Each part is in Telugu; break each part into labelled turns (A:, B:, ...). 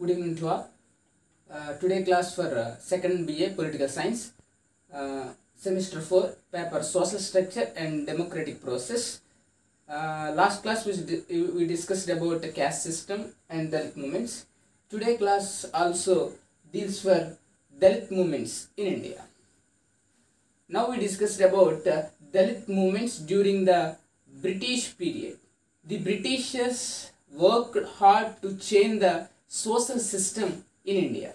A: Good evening to all. Uh, today class for uh, second BA Political Science, uh, semester 4, paper Social Structure and Democratic Process. Uh, last class we, we discussed about the caste system and Dalit movements. Today class also deals for Dalit movements in India. Now we discussed about uh, Dalit movements during the British period. The Britishers worked hard to change the social system in India.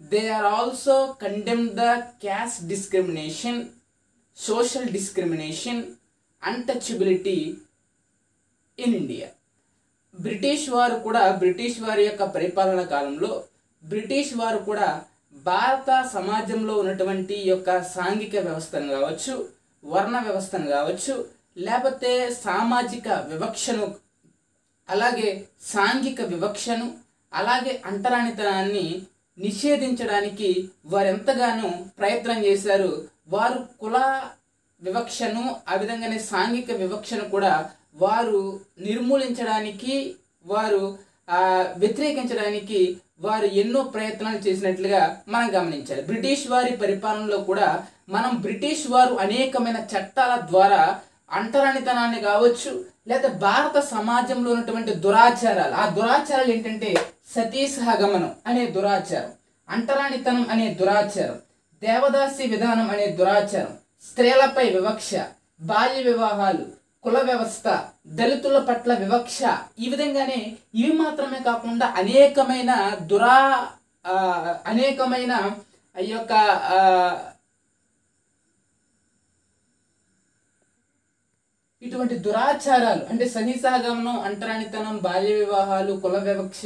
A: They are also condemned the caste discrimination, social discrimination, untouchability in India. British వారు కూడా బ్రిటిష్ వారి యొక్క పరిపాలన కాలంలో బ్రిటిష్ వారు కూడా భారత సమాజంలో ఉన్నటువంటి ఈ యొక్క సాంఘిక వ్యవస్థను కావచ్చు వర్ణ వ్యవస్థను కావచ్చు లేకపోతే సామాజిక వివక్షను అలాగే సాంఘిక వివక్షను అలాగే అంటరానితనాన్ని నిషేధించడానికి వారు ఎంతగానో ప్రయత్నం చేశారు. వారు కుల వివక్షను ఆ విధంగానే సాంఘిక వివక్షను కూడా వారు నిర్మూలించడానికి వారు వ్యతిరేకించడానికి వారు ఎన్నో ప్రయత్నాలు చేసినట్లుగా మనం గమనించాలి. బ్రిటిష్ వారి పరిపాలనలో కూడా మనం బ్రిటిష్ వారు అనేకమైన చట్టాల ద్వారా అంటరానితనాన్ని కావచ్చు లేదా భారత సమాజంలో ఉన్నటువంటి దురాచారాలు. ఆ దురాచారాలు ఏంటంటే సతీసహగమనం అనే దురాచారం అంటరానితనం అనే దురాచారం దేవదాసి విధానం అనే దురాచారం స్త్రీలపై వివక్ష బాల్య వివాహాలు కుల వ్యవస్థ దళితుల పట్ల వివక్ష ఈ విధంగానే ఇవి మాత్రమే కాకుండా అనేకమైన దురా అనేకమైన ఈ యొక్క ఇటువంటి దురాచారాలు అంటే సహిసాగమనం అంటరానితనం బాల్య వివాహాలు కుల వివక్ష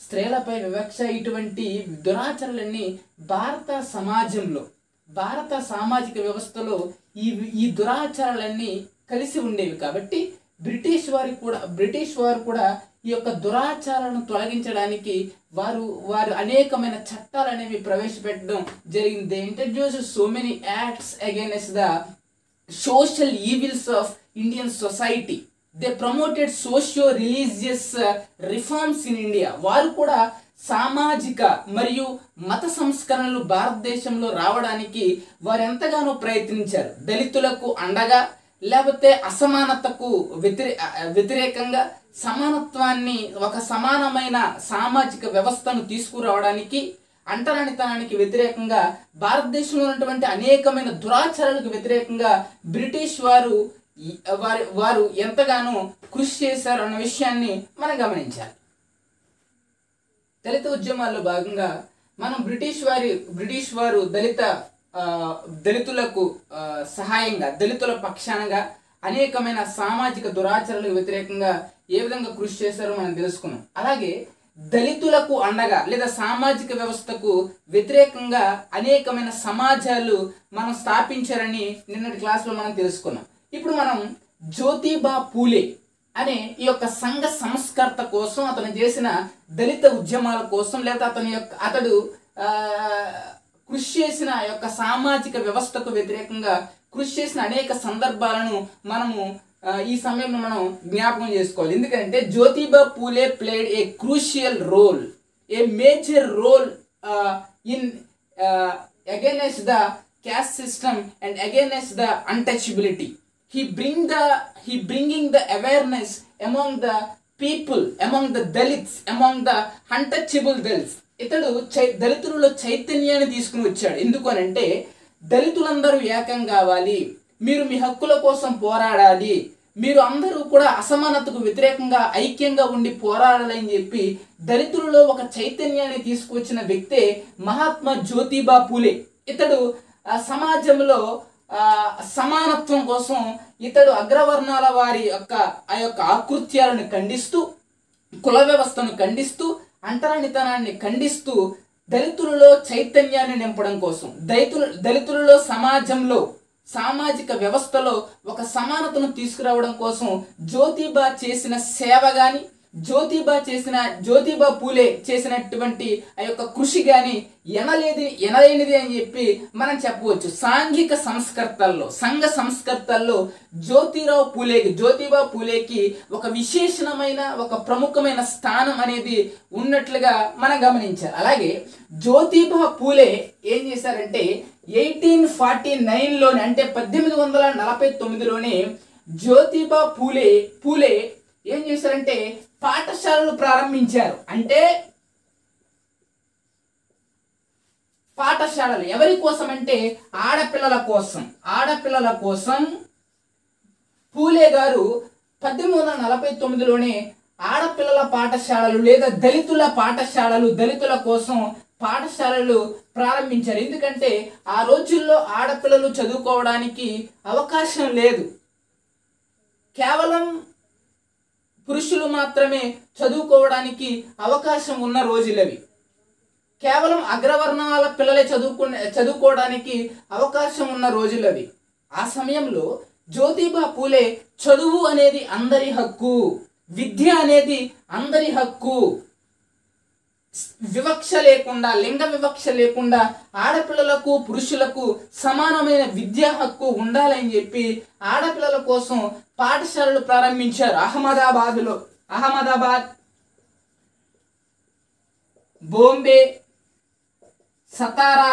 A: స్త్రీలపై వివక్ష ఇటువంటి దురాచారాలన్నీ భారత సమాజంలో భారత సామాజిక వ్యవస్థలో ఈ ఈ దురాచారాలన్నీ కలిసి ఉండేవి కాబట్టి బ్రిటిష్ వారి కూడా బ్రిటిష్ వారు కూడా ఈ యొక్క దురాచారాలను తొలగించడానికి వారు వారు అనేకమైన చట్టాలు అనేవి ప్రవేశపెట్టడం జరిగింది. Introduce so many acts against the social evils of Indian society they promoted socio religious reforms in India వారు కూడా సామాజిక మరియు మత సంస్కరణలు భారతదేశంలో రావడానికి వారు ఎంతగానో ప్రయత్నించారు. దళితులకు అండగా లేకపోతే అసమానతకు వ్యతిరే వ్యతిరేకంగా సమానత్వాన్ని ఒక సమానమైన సామాజిక వ్యవస్థను తీసుకురావడానికి అంటరానితనానికి వ్యతిరేకంగా భారతదేశంలో ఉన్నటువంటి అనేకమైన దురాచారాలకు వ్యతిరేకంగా బ్రిటిష్ వారు వారి వారు ఎంతగానో కృషి చేశారు అన్న విషయాన్ని మనం గమనించాలి. దళిత ఉద్యమాల్లో భాగంగా మనం బ్రిటిష్ వారి బ్రిటిష్ వారు దళిత దళితులకు సహాయంగా దళితుల పక్షానగా అనేకమైన సామాజిక దురాచరణకు వ్యతిరేకంగా ఏ విధంగా కృషి చేశారో మనం తెలుసుకున్నాం. అలాగే దళితులకు అండగా లేదా సామాజిక వ్యవస్థకు వ్యతిరేకంగా అనేకమైన సమాజాలు మనం స్థాపించారని నిన్నటి క్లాస్లో మనం తెలుసుకున్నాం. ఇప్పుడు మనం జ్యోతిబా పూలే అనే ఈ యొక్క సంఘ సంస్కర్త కోసం అతను చేసిన దళిత ఉద్యమాల కోసం లేదా అతని యొక్క అతడు కృషి చేసిన ఆ యొక్క సామాజిక వ్యవస్థకు వ్యతిరేకంగా కృషి చేసిన అనేక సందర్భాలను మనము ఈ సమయంలో మనం జ్ఞాపకం చేసుకోవాలి ఎందుకంటే Jyotiba Phule played a crucial role a major role in against the caste system and against the untouchability he bring the he bringing the awareness among the people among the Dalits among the untouchable Dalits ఇతడు చై దళితులలో చైతన్యాన్ని తీసుకుని వచ్చాడు ఎందుకు అనంటే దళితులందరూ ఏకం కావాలి మీరు మీ హక్కుల కోసం పోరాడాలి. మీరు అందరూ కూడా అసమానతకు వ్యతిరేకంగా ఐక్యంగా ఉండి పోరాడాలని చెప్పి దళితులలో ఒక చైతన్యాన్ని తీసుకువచ్చిన వ్యక్తే మహాత్మా జ్యోతిబా పూలే. ఇతడు సమాజంలో సమానత్వం కోసం ఇతడు అగ్రవర్ణాల వారి యొక్క ఆ యొక్క ఆకృత్యాలను ఖండిస్తూ కుల వ్యవస్థను ఖండిస్తూ అంటరానితనాన్ని ఖండిస్తూ దళితులలో చైతన్యాన్ని నింపడం కోసం దళితులు దళితులలో సమాజంలో సామాజిక వ్యవస్థలో ఒక సమానతను తీసుకురావడం కోసం జ్యోతిబా చేసిన సేవ కానీ జ్యోతిబా చేసిన జ్యోతిబా పూలే చేసినటువంటి ఆ యొక్క కృషి కానీ ఎనలేది ఎనలేనిది అని చెప్పి మనం చెప్పవచ్చు. సాంఘిక సంస్కర్తల్లో సంఘ సంస్కర్తల్లో జ్యోతిరావు పూలేకి జ్యోతిబా పూలేకి ఒక విశేషణమైన ఒక ప్రముఖమైన స్థానం అనేది ఉన్నట్లుగా మనం గమనించాలి. అలాగే జ్యోతిబా పూలే ఏం చేశారంటే ఎయిటీన్ ఫార్టీ నైన్లోనే అంటే పద్దెనిమిది వందల నలభై తొమ్మిదిలోనే జ్యోతిబా పూలే పూలే ఏం చేశారంటే పాఠశాలలు ప్రారంభించారు. అంటే పాఠశాలలు ఎవరి కోసం అంటే ఆడపిల్లల కోసం. ఆడపిల్లల కోసం పూలే గారు పద్దెనిమిది వందల నలభై తొమ్మిదిలోనే ఆడపిల్లల పాఠశాలలు లేదా దళితుల పాఠశాలలు దళితుల కోసం పాఠశాలలు ప్రారంభించారు. ఎందుకంటే ఆ రోజుల్లో ఆడపిల్లలు చదువుకోవడానికి అవకాశం లేదు. కేవలం పురుషులు మాత్రమే చదువుకోవడానికి అవకాశం ఉన్న రోజులవి. కేవలం అగ్రవర్ణాల పిల్లలే చదువుకునే చదువుకోవడానికి అవకాశం ఉన్న రోజులవి. ఆ సమయంలో జ్యోతిబా పూలే చదువు అనేది అందరి హక్కు విద్య అనేది అందరి హక్కు. వివక్ష లేకుండా లింగ వివక్ష లేకుండా ఆడపిల్లలకు పురుషులకు సమానమైన విద్యా హక్కు ఉండాలని చెప్పి ఆడపిల్లల కోసం పాఠశాలలు ప్రారంభించారు అహ్మదాబాద్లో. అహ్మదాబాద్ బొంబే సతారా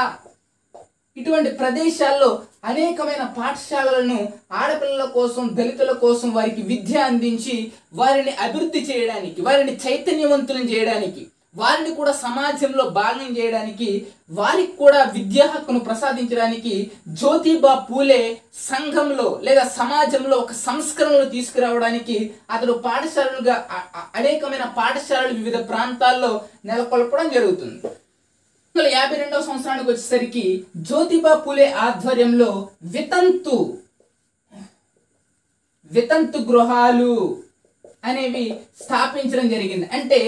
A: ఇటువంటి ప్రదేశాల్లో అనేకమైన పాఠశాలలను ఆడపిల్లల కోసం దళితుల కోసం వారికి విద్య అందించి వారిని అభివృద్ధి చేయడానికి వారిని చైతన్యవంతులను చేయడానికి వారిని కూడా సమాజంలో భాగం చేయడానికి వారికి కూడా విద్యా హక్కును ప్రసాదించడానికి జ్యోతిబా పూలే సంఘంలో లేదా సమాజంలో ఒక సంస్కరణలు తీసుకురావడానికి అతడు పాఠశాలలుగా అనేకమైన పాఠశాలలు వివిధ ప్రాంతాల్లో నెలకొల్పడం జరుగుతుంది. యాభై రెండవ సంవత్సరానికి వచ్చేసరికి జ్యోతిబా పూలే ఆధ్వర్యంలో వితంతు వితంతు గృహాలు అనేవి స్థాపించడం జరిగింది. అంటే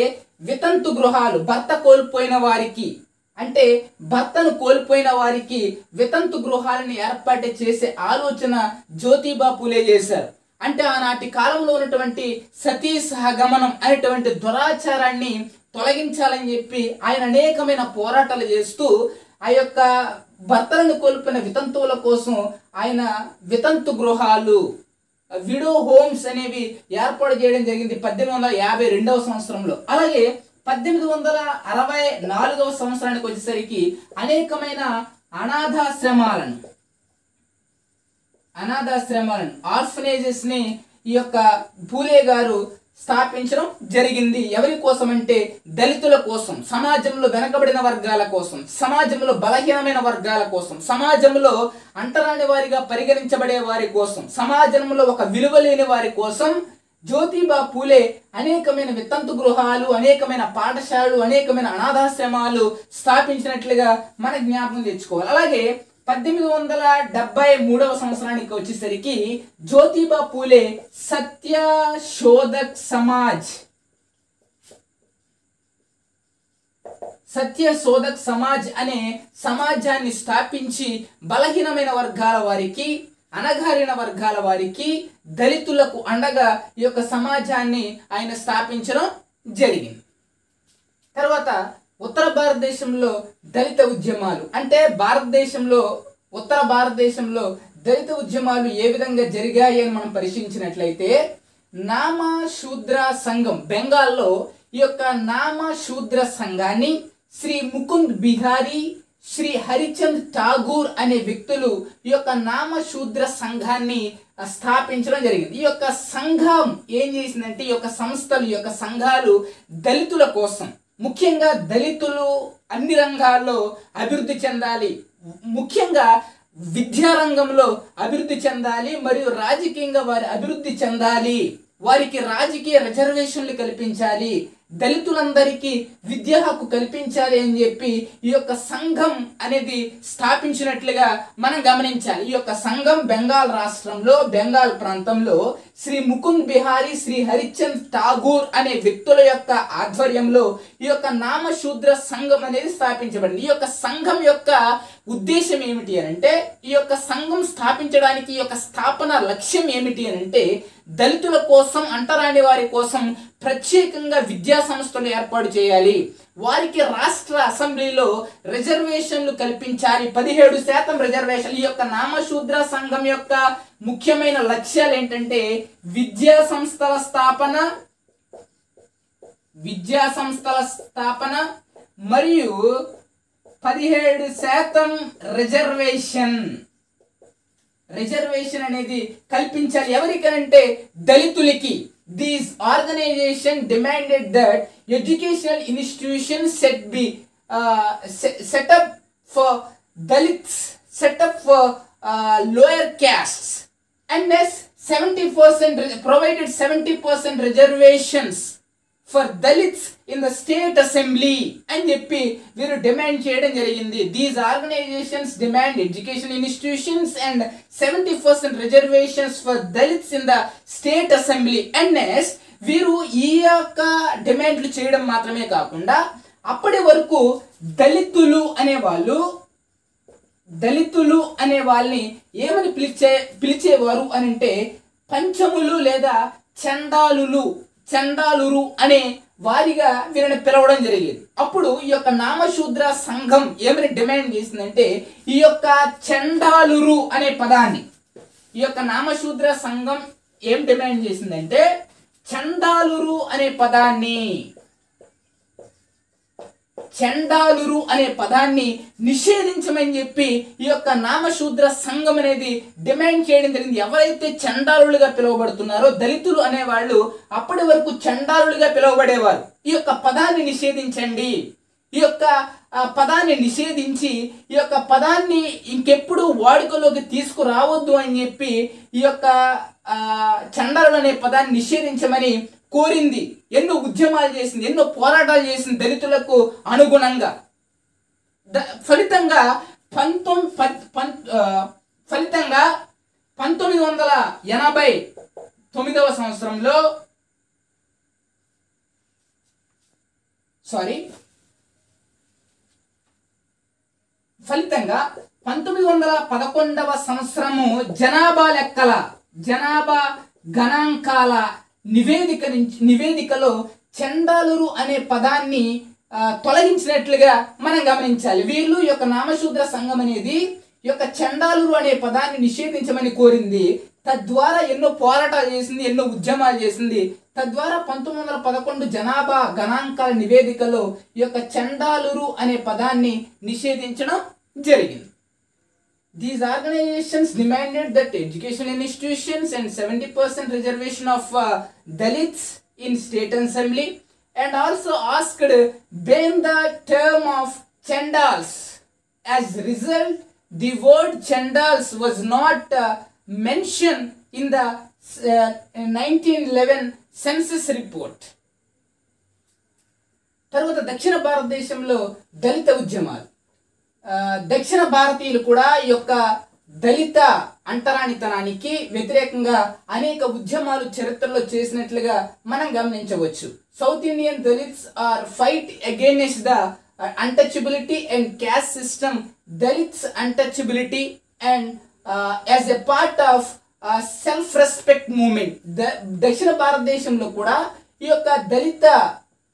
A: వితంతు గృహాలు భర్త కోల్పోయిన వారికి. అంటే భర్తను కోల్పోయిన వారికి వితంతు గృహాలను ఏర్పాటు చేసే ఆలోచన జ్యోతిబా పూలే చేశారు. అంటే ఆనాటి కాలంలో ఉన్నటువంటి సతీ సహగమనం అనేటువంటి దురాచారాన్ని తొలగించాలని చెప్పి ఆయన అనేకమైన పోరాటాలు చేస్తూ ఆ యొక్క భర్తలను కోల్పోయిన వితంతువుల కోసం ఆయన వితంతు గృహాలు విడో హోమ్స్ అనేవి ఏర్పాటు చేయడం జరిగింది పద్దెనిమిది వందల యాభై రెండవ సంవత్సరంలో. అలాగే పద్దెనిమిది వందల అరవై నాలుగవ సంవత్సరానికి వచ్చేసరికి అనేకమైన అనాథాశ్రమాలను అనాథాశ్రమాలను ఆర్ఫనేజెస్ని ఈ యొక్క పూలే గారు స్థాపించడం జరిగింది. ఎవరి కోసం అంటే దళితుల కోసం సమాజంలో వెనకబడిన వర్గాల కోసం సమాజంలో బలహీనమైన వర్గాల కోసం సమాజంలో అంటరాని వారిగా పరిగణించబడే వారి కోసం సమాజంలో ఒక విలువ లేని వారి కోసం జ్యోతిబా పూలే అనేకమైన వితంతు గృహాలు అనేకమైన పాఠశాలలు అనేకమైన అనాథాశ్రమాలు స్థాపించినట్లుగా మన జ్ఞాపకం తెచ్చుకోవాలి. అలాగే పద్దెనిమిది వందల డెబ్బై మూడవ సంవత్సరానికి వచ్చేసరికి జ్యోతిబా పూలే సత్య శోధక్ సమాజ్. సత్య శోధక్ సమాజ్ అనే సమాజాన్ని స్థాపించి బలహీనమైన వర్గాల వారికి అణగారిన వర్గాల వారికి దళితులకు అండగా ఈ యొక్క సమాజాన్ని ఆయన స్థాపించడం జరిగింది. తర్వాత ఉత్తర భారతదేశంలో దళిత ఉద్యమాలు. అంటే భారతదేశంలో ఉత్తర భారతదేశంలో దళిత ఉద్యమాలు ఏ విధంగా జరిగాయి అని మనం పరిశీలించినట్లయితే నామ శూద్ర సంఘం బెంగాల్లో ఈ యొక్క నామ శూద్ర సంఘాన్ని శ్రీ ముకుంద్ బిహారీ శ్రీ హరిచంద్ ఠాగూర్ అనే వ్యక్తులు ఈ యొక్క నామ శూద్ర సంఘాన్ని స్థాపించడం జరిగింది. ఈ యొక్క సంఘం ఏం చేసిందంటే ఈ యొక్క సంస్థలు ఈ యొక్క సంఘాలు దళితుల కోసం ముఖ్యంగా దళితులు అన్ని రంగాల్లో అభివృద్ధి చెందాలి. ముఖ్యంగా విద్యా రంగంలో అభివృద్ధి చెందాలి మరియు రాజకీయంగా వారి అభివృద్ధి చెందాలి. వారికి రాజకీయ రిజర్వేషన్లు కల్పించాలి. దళితులందరికీ విద్యా హక్కు కల్పించాలి అని చెప్పి ఈ యొక్క సంఘం అనేది స్థాపించినట్లుగా మనం గమనించాలి. ఈ యొక్క సంఘం బెంగాల్ రాష్ట్రంలో బెంగాల్ ప్రాంతంలో శ్రీ ముకుంద్ బిహారీ శ్రీ హరిచంద్ ఠాగూర్ అనే వ్యక్తుల యొక్క ఆధ్వర్యంలో ఈ యొక్క నామశూద్ర సంఘం అనేది స్థాపించబడింది. ఈ యొక్క సంఘం యొక్క ఉద్దేశం ఏమిటి అని అంటే ఈ యొక్క సంఘం స్థాపించడానికి ఈ యొక్క స్థాపన లక్ష్యం ఏమిటి అని అంటే దళితుల కోసం అంటరాని వారి కోసం ప్రత్యేకంగా విద్యా సంస్థలు ఏర్పాటు చేయాలి. వారికి రాష్ట్ర అసెంబ్లీలో రిజర్వేషన్లు కల్పించాలి. పదిహేడు శాతం రిజర్వేషన్. ఈ యొక్క నామశూద్ర సంఘం యొక్క ముఖ్యమైన లక్ష్యాలు ఏంటంటే విద్యా సంస్థల స్థాపన విద్యా సంస్థల స్థాపన మరియు పదిహేడు శాతం రిజర్వేషన్. రిజర్వేషన్ అనేది కల్పించాలి. ఎవరికంటే దళితులకి. These organizations demanded that educational institutions set be uh, set, set up for Dalits, set up for uh, lower castes, and as 70% provided 70% reservations. For Dalits in the state assembly అని చెప్పి వీరు డిమాండ్ చేయడం జరిగింది. These organisations demand education institutions and seventy percent reservations for Dalits in the state assembly and next వీరు ఈ యొక్క డిమాండ్లు చేయడం మాత్రమే కాకుండా అప్పటి వరకు దళితులు అనేవాళ్ళు దళితులు అనే వాళ్ళని ఏమని పిలిచే పిలిచేవారు అని అంటే పంచములు లేదా చందాలులు చందాలురు అనే వారిగా వీరిని పిలవడం జరిగేది. అప్పుడు ఈ యొక్క నామశూద్ర సంఘం ఏమని డిమాండ్ చేసిందంటే ఈ యొక్క చండాలురు అనే పదాన్ని ఈ యొక్క నామశూద్ర సంఘం ఏం డిమాండ్ చేసిందంటే చండాలురు అనే పదాన్ని చండాలురు అనే పదాన్ని నిషేధించమని చెప్పి ఈ యొక్క నామశూద్ర సంఘం అనేది డిమాండ్ చేయడం జరిగింది. ఎవరైతే చండాలులుగా పిలువబడుతున్నారో దళితులు అనేవాళ్ళు అప్పటి వరకు చండాలులుగా పిలువబడేవారు. ఈ యొక్క పదాన్ని నిషేధించండి. ఈ యొక్క పదాన్ని నిషేధించి ఈ యొక్క పదాన్ని ఇంకెప్పుడు వాడుకలోకి తీసుకురావద్దు అని చెప్పి ఈ యొక్క చండాలు అనే పదాన్ని నిషేధించమని కోరింది ఎన్నో ఉద్యమాలు చేసింది ఎన్నో పోరాటాలు చేసింది దళితులకు అనుగుణంగా. ఫలితంగా పంతొమ్మిది పం- ఫలితంగా పంతొమ్మిది వందల ఎనభై తొమ్మిదవ సంవత్సరంలో సారీ ఫలితంగా పంతొమ్మిది వందల పదకొండవ సంవత్సరము జనాభా లెక్కల జనాభా గణాంకాల నివేదిక నుంచి నివేదికలో చండాలురు అనే పదాన్ని తొలగించినట్లుగా మనం గమనించాలి. వీళ్ళు ఈ యొక్క నామశూద్ర సంఘం అనేది ఈ యొక్క చండాలురు అనే పదాన్ని నిషేధించమని కోరింది. తద్వారా ఎన్నో పోరాటాలు చేసింది ఎన్నో ఉద్యమాలు చేసింది. తద్వారా పంతొమ్మిది వందల పదకొండు జనాభా గణాంకాల నివేదికలో ఈ యొక్క చండాలురు అనే పదాన్ని నిషేధించడం జరిగింది. These organizations demanded that educational institutions and 70% reservation of uh, Dalits in state assembly and also asked ban the term of Chandals. As result, the word Chandals was not uh, mentioned in the uh, 1911 census report. తర్వాత దక్షిణ భారతదేశంలో దళిత ఉద్యమాలు ఆ, దక్షిణ భారతీయులు కూడా ఈ యొక్క దళిత అంటరానితనానికి వ్యతిరేకంగా అనేక ఉద్యమాలు చరిత్రలో చేసినట్లుగా మనం గమనించవచ్చు. South Indian Dalits are fight against the untouchability and caste system Dalits untouchability and as a part of self respect movement దక్షిణ భారతదేశంలో కూడా ఈ యొక్క దళిత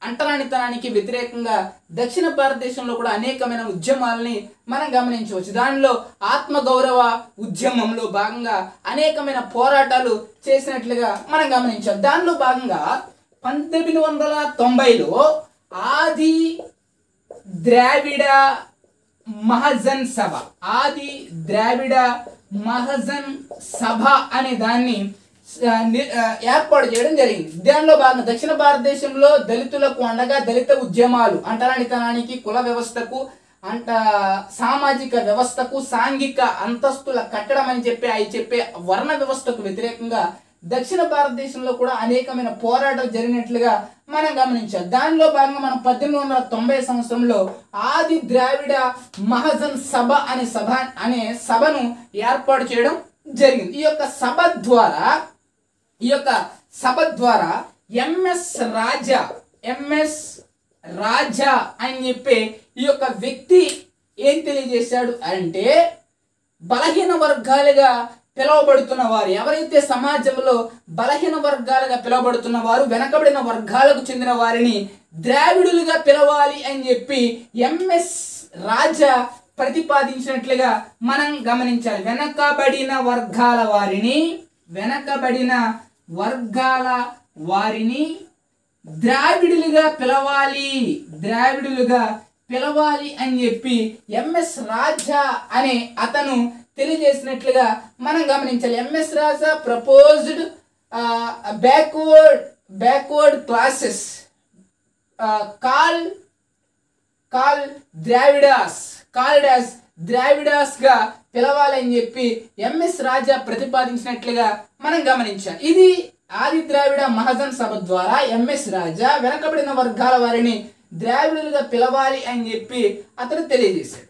A: అంటరానితనానికి వ్యతిరేకంగా దక్షిణ భారతదేశంలో కూడా అనేకమైన ఉద్యమాలని మనం గమనించవచ్చు. దానిలో ఆత్మగౌరవ ఉద్యమంలో భాగంగా అనేకమైన పోరాటాలు చేసినట్లుగా మనం గమనించాం. దానిలో భాగంగా పంతొమ్మిది వందల తొంభైలో ఆది ద్రావిడ మహజన్ సభ ఆది ద్రావిడ మహజన్ సభ అనే దాన్ని ఏర్పాటు చేయడం జరిగింది. దానిలో భాగంగా దక్షిణ భారతదేశంలో దళితులకు అండగా దళిత ఉద్యమాలు అంటరానితనానికి కుల వ్యవస్థకు అంట సామాజిక వ్యవస్థకు సాంఘిక అంతస్తుల కట్టడం అని చెప్పి అవి చెప్పే వర్ణ వ్యవస్థకు వ్యతిరేకంగా దక్షిణ భారతదేశంలో కూడా అనేకమైన పోరాటాలు జరిగినట్లుగా మనం గమనించాం. దానిలో భాగంగా మనం పద్దెనిమిది వందల తొంభై సంవత్సరంలో ఆది ద్రావిడ మహజన్ సభ అనే సభ అనే సభను ఏర్పాటు చేయడం జరిగింది. ఈ యొక్క సభ ద్వారా ఈ యొక్క సభ ద్వారా ఎంఎస్ రాజా ఎంఎస్ రాజా అని చెప్పి ఈ యొక్క వ్యక్తి ఏం తెలియజేశాడు అంటే బలహీన వర్గాలుగా పిలువబడుతున్న వారు ఎవరైతే సమాజంలో బలహీన వర్గాలుగా పిలువబడుతున్న వారు వెనకబడిన వర్గాలకు చెందిన వారిని ద్రావిడులుగా పిలవాలి అని చెప్పి ఎంఎస్ రాజా ప్రతిపాదించినట్లుగా మనం గమనించాలి. వెనకబడిన వర్గాల వారిని వెనకబడిన వర్గాల వారిని ద్రావిడులుగా పిలవాలి. ద్రావిడులుగా పిలవాలి అని చెప్పి ఎంఎస్ రాజా అనే అతను తెలియజేసినట్లుగా మనం గమనించాలి. M S Raja proposed backward backward classes call call Dravidas called as ద్రావిడాస్గా పిలవాలని చెప్పి ఎంఎస్ రాజా ప్రతిపాదించినట్లుగా మనం గమనించాం. ఇది ఆది ద్రావిడ మహాజన్ సభ ద్వారా ఎంఎస్ రాజా వెనకబడిన వర్గాల వారిని ద్రావిడులుగా పిలవాలి అని చెప్పి అతను తెలియజేశాడు.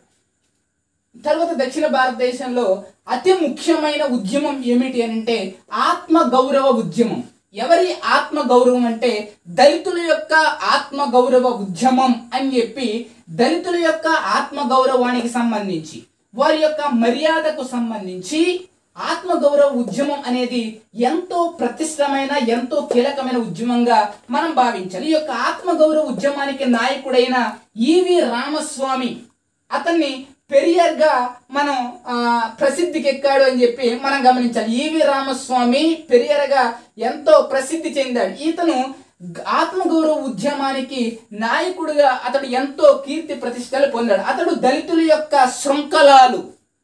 A: తర్వాత దక్షిణ భారతదేశంలో అతి ముఖ్యమైన ఉద్యమం ఏమిటి అని అంటే ఆత్మ గౌరవ ఉద్యమం. ఎవరి ఆత్మ గౌరవం అంటే దళితుల యొక్క ఆత్మ గౌరవ ఉద్యమం అని చెప్పి దళితుల యొక్క ఆత్మ గౌరవానికి సంబంధించి వారి యొక్క మర్యాదకు సంబంధించి ఆత్మ గౌరవ ఉద్యమం అనేది ఎంతో ప్రతిష్టమైన ఎంతో కీలకమైన ఉద్యమంగా మనం భావించాలి. ఈ యొక్క ఆత్మ గౌరవ ఉద్యమానికి నాయకుడైన ఈవి రామస్వామి అతన్ని పెరియర్గా మనం ప్రసిద్ధికి ఎక్కాడు అని చెప్పి మనం గమనించాలి. ఈవి రామస్వామి పెరియర్గా ఎంతో ప్రసిద్ధి చెందాడు. ఇతను ఆత్మగౌరవ ఉద్యమానికి నాయకుడిగా అతడు ఎంతో కీర్తి ప్రతిష్టలు పొందాడు. అతడు దళితుల యొక్క శృంఖలాలు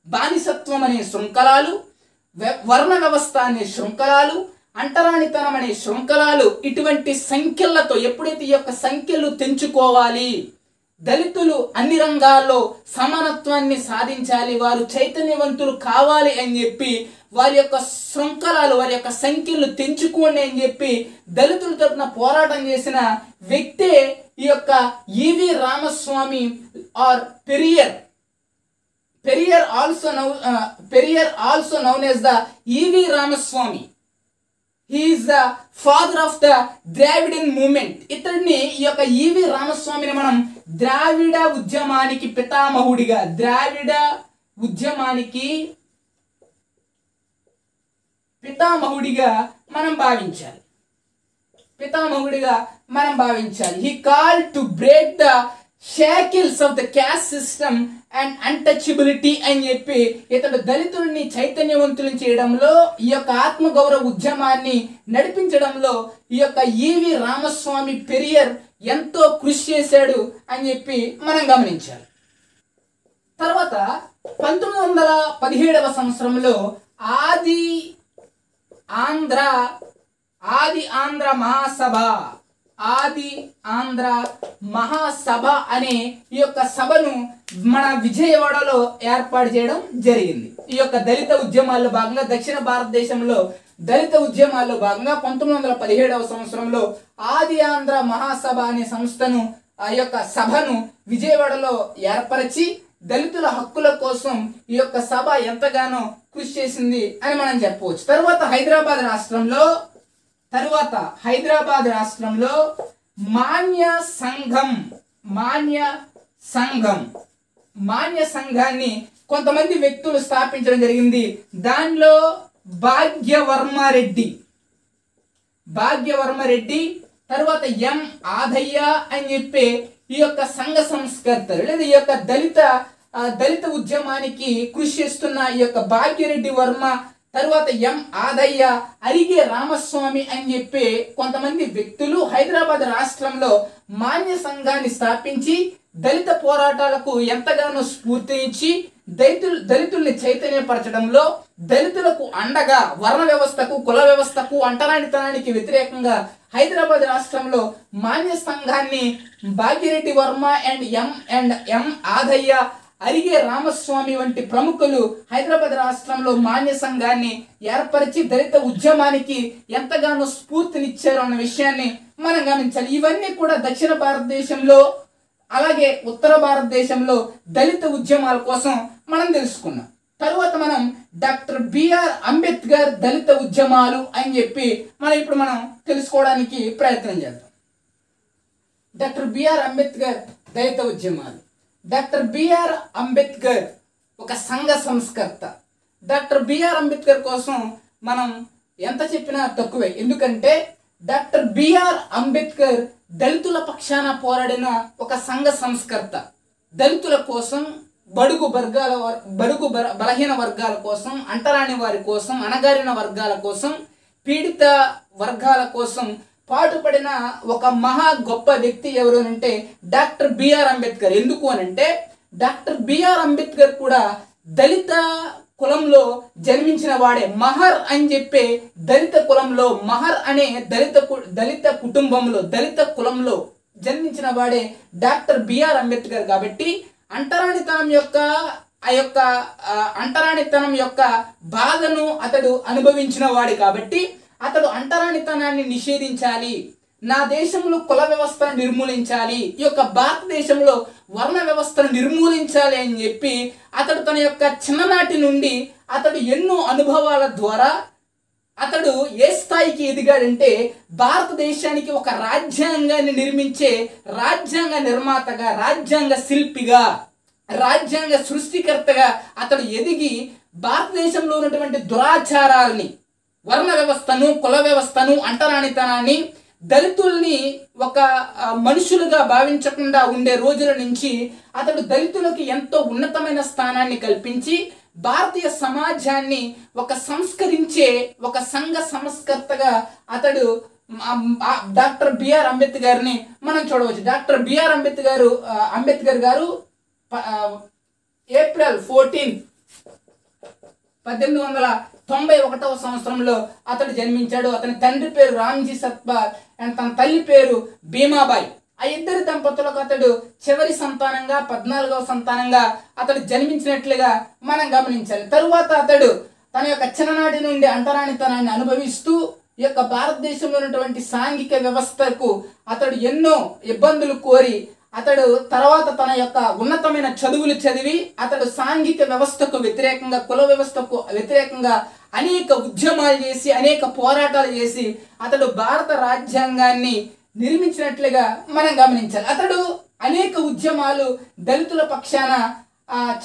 A: బానిసత్వం అనే శృంఖలాలు వర్ణ వ్యవస్థ అనే శృంఖలాలు అంటరానితనం అనే శృంఖలాలు ఇటువంటి సంఖ్యలతో ఎప్పుడైతే ఈ యొక్క సంఖ్యలు తెంచుకోవాలి దళితులు అన్ని రంగాల్లో సమానత్వాన్ని సాధించాలి వారు చైతన్యవంతులు కావాలి అని చెప్పి వారి యొక్క శృంఖలాలు వారి యొక్క సంఖ్యలు తెంచుకోండి అని చెప్పి దళితుల తరపున పోరాటం చేసిన వ్యక్తే ఈ యొక్క E V Ramaswamy or Periyar. Periyar also now Periyar also known as the E V Ramaswamy. He is the father of the Dravidian movement ఇతడిని ఈ యొక్క ఈవి రామస్వామిని మనం ద్రావిడ ఉద్యమానికి పితామహుడిగా ద్రావిడ ఉద్యమానికి పితామహుడిగా మనం భావించాలి. పితామహుడిగా మనం భావించాలి. He call to break the shackles of the caste system and untouchability అని చెప్పి ఇతడు దళితుల్ని చైతన్యవంతులు చేయడంలో ఈ యొక్క ఆత్మగౌరవ ఉద్యమాన్ని నడిపించడంలో ఈ యొక్క ఈవి రామస్వామి పెరియర్ ఎంతో కృషి చేశాడు అని చెప్పి మనం గమనించాలి. తర్వాత పంతొమ్మిది వందల పదిహేడవ సంవత్సరంలో ఆది ఆంధ్ర ఆది ఆంధ్ర మహాసభ ఆది ఆంధ్ర మహాసభ అనే ఈ యొక్క సభను మన విజయవాడలో ఏర్పాటు చేయడం జరిగింది. ఈ యొక్క దళిత ఉద్యమాల్లో భాగంగా దక్షిణ భారతదేశంలో దళిత ఉద్యమాల్లో భాగంగా పంతొమ్మిది వందల పదిహేడవ సంవత్సరంలో ఆది ఆంధ్ర మహాసభ అనే సంస్థను ఆ యొక్క సభను విజయవాడలో ఏర్పరిచి దళితుల హక్కుల కోసం ఈ యొక్క సభ ఎంతగానో కృషి చేసింది అని మనం చెప్పవచ్చు. తర్వాత హైదరాబాద్ రాష్ట్రంలో తరువాత హైదరాబాద్ రాష్ట్రంలో మాన్య సంఘం మాన్య సంఘం. మాన్య సంఘాన్ని కొంతమంది వ్యక్తులు స్థాపించడం జరిగింది. దానిలో భాగ్యవర్మారెడ్డి. భాగ్యవర్మరెడ్డి తర్వాత ఎం ఆదయ్య అని చెప్పి ఈ యొక్క సంఘ సంస్కర్తలు లేదా ఈ యొక్క దళిత దళిత ఉద్యమానికి కృషి చేస్తున్న ఈ యొక్క భాగ్యరెడ్డి వర్మ తరువాత ఎం ఆదయ్య అరిగే రామస్వామి అని చెప్పి కొంతమంది వ్యక్తులు హైదరాబాద్ రాష్ట్రంలో మాన్య సంఘాన్ని స్థాపించి దళిత పోరాటాలకు ఎంతగానో స్ఫూర్తినిచ్చి దళితులు దళితుల్ని చైతన్యపరచడంలో దళితులకు అండగా వర్ణ వ్యవస్థకు కుల వ్యవస్థకు అంటరానితనానికి వ్యతిరేకంగా హైదరాబాద్ రాష్ట్రంలో మాన్య సంఘాన్ని Bhagyareddy Varma and M and M Adaiah Arige Ramaswamy వంటి ప్రముఖులు హైదరాబాద్ రాష్ట్రంలో మాన్య సంఘాన్ని ఏర్పరిచి దళిత ఉద్యమానికి ఎంతగానో స్ఫూర్తినిచ్చారు అన్న విషయాన్ని మనం గమనించాలి. ఇవన్నీ కూడా దక్షిణ భారతదేశంలో అలాగే ఉత్తర భారతదేశంలో దళిత ఉద్యమాల కోసం మనం తెలుసుకున్నాం. తరువాత మనం డాక్టర్ బిఆర్ అంబేద్కర్ దళిత ఉద్యమాలు అని చెప్పి మనం ఇప్పుడు మనం తెలుసుకోవడానికి ప్రయత్నం చేద్దాం. డాక్టర్ బిఆర్ అంబేద్కర్ దళిత ఉద్యమాలు. డాక్టర్ బిఆర్ అంబేద్కర్ ఒక సంఘ సంస్కర్త. డాక్టర్ బిఆర్ అంబేద్కర్ కోసం మనం ఎంత చెప్పినా తక్కువే. ఎందుకంటే డాక్టర్ బిఆర్ అంబేద్కర్ దళితుల పక్షాన పోరాడిన ఒక సంఘ సంస్కర్త. దళితుల కోసం బడుగు వర్గాల బడుగు బలహీన వర్గాల కోసం అంటరాని వారి కోసం అణగారిన వర్గాల కోసం పీడిత వర్గాల కోసం పాటుపడిన ఒక మహా గొప్ప వ్యక్తి ఎవరు అంటే డాక్టర్ బిఆర్ అంబేద్కర్. ఎందుకు అని అంటే డాక్టర్ బిఆర్ అంబేద్కర్ కూడా దళిత కులంలో జన్మించిన వాడే. మహర్ అని చెప్పే దళిత కులంలో మహర్ అనే దళిత కు- దళిత కుటుంబంలో దళిత కులంలో జన్మించిన వాడే డాక్టర్ బిఆర్ అంబేద్కర్ కాబట్టి అంటరానితనం యొక్క ఆ యొక్క అంటరాణితనం అంటరానితనం యొక్క బాధను అతడు అనుభవించిన వాడు కాబట్టి అతడు అంటరానితనాన్ని నిషేధించాలి. నా దేశంలో కుల వ్యవస్థను నిర్మూలించాలి. ఈ యొక్క భారతదేశంలో వర్ణ వ్యవస్థను నిర్మూలించాలి అని చెప్పి అతడు తన యొక్క చిన్ననాటి నుండి అతడు ఎన్నో అనుభవాల ద్వారా అతడు ఏ స్థాయికి ఎదిగాడంటే భారతదేశానికి ఒక రాజ్యాంగాన్ని నిర్మించే రాజ్యాంగ నిర్మాతగా రాజ్యాంగ శిల్పిగా రాజ్యాంగ సృష్టికర్తగా అతడు ఎదిగి భారతదేశంలో ఉన్నటువంటి దురాచారాల్ని వర్ణ వ్యవస్థను కుల వ్యవస్థను అంటరానితనాన్ని దళితుల్ని ఒక మనుషులుగా భావించకుండా ఉండే రోజుల నుంచి అతడు దళితులకు ఎంతో ఉన్నతమైన స్థానాన్ని కల్పించి భారతీయ సమాజాన్ని ఒక సంస్కరించే ఒక సంఘ సంస్కర్తగా అతడు డాక్టర్ బిఆర్ అంబేద్కర్ని మనం చూడవచ్చు. డాక్టర్ బిఆర్ అంబేద్కర్ అంబేద్కర్ గారు ప- ఏప్రిల్ ఫోర్టీన్ పద్దెనిమిది వందల తొంభై ఒకటవ సంవత్సరంలో అతడు జన్మించాడు. అతని తండ్రి పేరు రామ్జీ సత్పాల్ అండ్ తన తల్లి పేరు భీమాబాయి. ఆ ఇద్దరి దంపతులకు అతడు చివరి సంతానంగా పద్నాలుగవ సంతానంగా అతడు జన్మించినట్లుగా మనం గమనించాలి. తరువాత అతడు తన యొక్క చిన్ననాటి నుండి అంటరానితనాన్ని అనుభవిస్తూ ఈ యొక్క భారతదేశంలో ఉన్నటువంటి సాంఘిక వ్యవస్థకు అతడు ఎన్నో ఇబ్బందులు కోరి అతడు తర్వాత తన యొక్క ఉన్నతమైన చదువులు చదివి అతడు సాంఘిక వ్యవస్థకు వ్యతిరేకంగా కుల వ్యవస్థకు వ్యతిరేకంగా అనేక ఉద్యమాలు చేసి అనేక పోరాటాలు చేసి అతడు భారత రాజ్యాంగాన్ని నిర్మించినట్లుగా మనం గమనించాలి. అతడు అనేక ఉద్యమాలు దళితుల పక్షాన